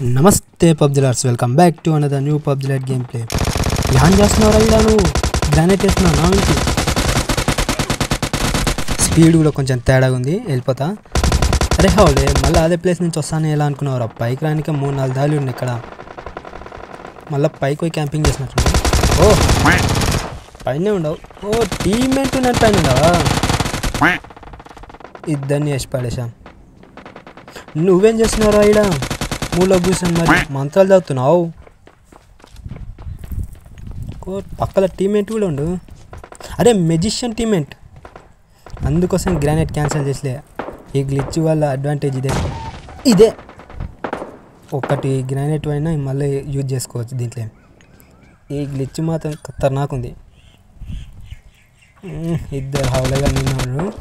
నమస్తే పబ్జిలర్స్ welcome back to another new పబ్జిలర్ game play యాన్ చేస్తున్నావు రా నువ్వు? గ్రానైట్ వేస్తున్నావు నా నుంచి? స్పీడ్ కూడా కొంచెం తేడాగా ఉంది వెళ్ళిపోతా. అరే హౌలే మళ్ళీ అదే ప్లేస్ నుంచి వస్తాను ఎలా అనుకున్నావురా పైకి రానికే మూడు నాలుగు దారులు ఉన్నాయి ఇక్కడ. మళ్ళీ పైకి పోయి క్యాంపింగ్ చేసినట్టు ఓ పైనే ఉండవు. ఓ టీమ్మేట్ ఉన్నాడు పైన ఉండవా? ఇద్దరిని వేసి పడేసాం నువ్వేం చేస్తున్నావురా ఈడ? మూలో కూర్చొని మరి మంత్రాలు చదువుతున్నావు? పక్కల టీమేట్ కూడా ఉండు. అరే మెజిషియన్ టీమేట్ అందుకోసం గ్రానైట్ క్యాన్సిల్ చేసలే. ఈ గ్లిచ్ వల్ల అడ్వాంటేజ్ ఇదే. ఇదే. ఒకటి గ్రానైట్ అయినా మళ్ళీ యూజ్ చేసుకోవచ్చు దీంట్లో. ఈ గ్లిచ్ మాత్రం ఖతర్నాక్ ఉంది ఇద్దరు హౌలగా నిన్నాడు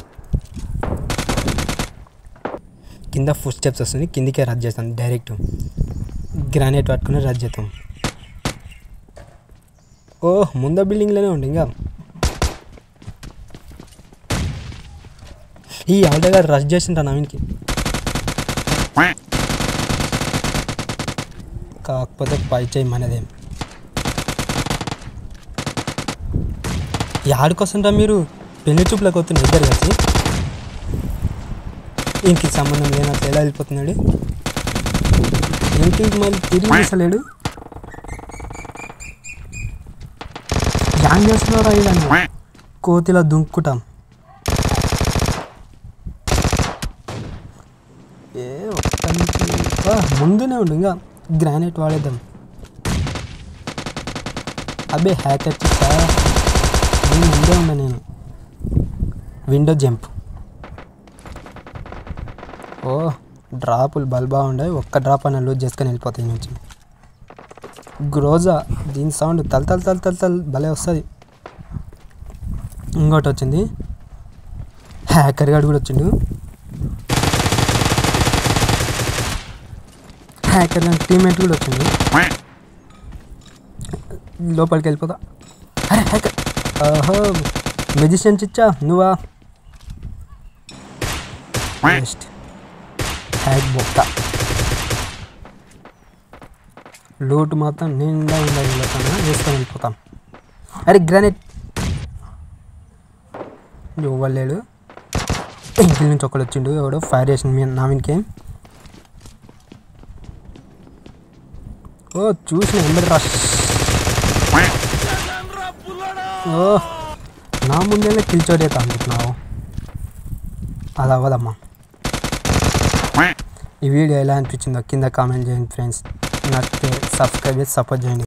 కింద ఫుడ్ స్టెప్స్ వస్తుంది కిందికే రద్దు చేస్తాం డైరెక్ట్ గ్రానైట్ పట్టుకుని రద్దు చేస్తాం. ఓ ముంద బిల్డింగ్లోనే ఉండి ఇంకా. ఈ ఆల్రెడీ రష్ చేసింటా నవీన్కి. కాకపోతే పై చేయి మనదేం. ఆడుకొస్తుంటా మీరు? పెళ్ళి చూపులకు వస్తున్న ఇద్దరు కలిసి? ఇంకి సంబంధం లేనట్లు ఎలా వెళ్ళిపోతున్నాడు? ఏంటి మళ్ళీ తిరిగి అసలేడు యాన్ చేస్తున్నారా ఇలా కోతిలా దుంకుటాం ఏ ఒక్క ముందునే ఉండు ఇంకా గ్రానైట్ వాడేద్దాం. అబ్బే హ్యాకర్ చిట్టా ముందే ఉన్నా నేను. Window jump. ఓ డ్రాపులు బల్బా బాగుండాయి ఒక్క డ్రాప్ అన్న లూజ్ చేసుకొని వెళ్ళిపోతాయి నుంచి. గ్రోజా దీని సౌండ్ తల తల తల తల తల భలే వస్తుంది. ఇంకోటి వచ్చింది. హ్యాకర్ గాడు కూడా వచ్చిండు. హ్యాకర్ గాడి టీమేట్ కూడా వచ్చింది లోపలికి వెళ్ళిపోతా. అరే హ్యాకర్ ఓహో మెజిషియన్ చిచ్చా నువ్వా? నెక్స్ట్ హ్యాక్ బొక్క లోటు మాత్రం నిండా ఉండాలి లేకుండా వేసుకొని వెళ్ళిపోతాం. అరే గ్రానైట్. ఇవ్వలేడు ఇంటి నుంచి ఒకడు వచ్చిండు. ఎవడో ఫైర్ చేసిన మీ నా మీదకి. ఓ చూసిన ఎంబడి రష్ ఓ నా ముందే కిల్చోడే అనుకుంటున్నావు. అది అవ్వదమ్మా. ఈ వీడియో ఎలా అనిపించిందో కింద కామెంట్ చేయండి ఫ్రెండ్స్. నచ్చితే సబ్స్క్రైబ్ చేసి సపోర్ట్ చేయండి.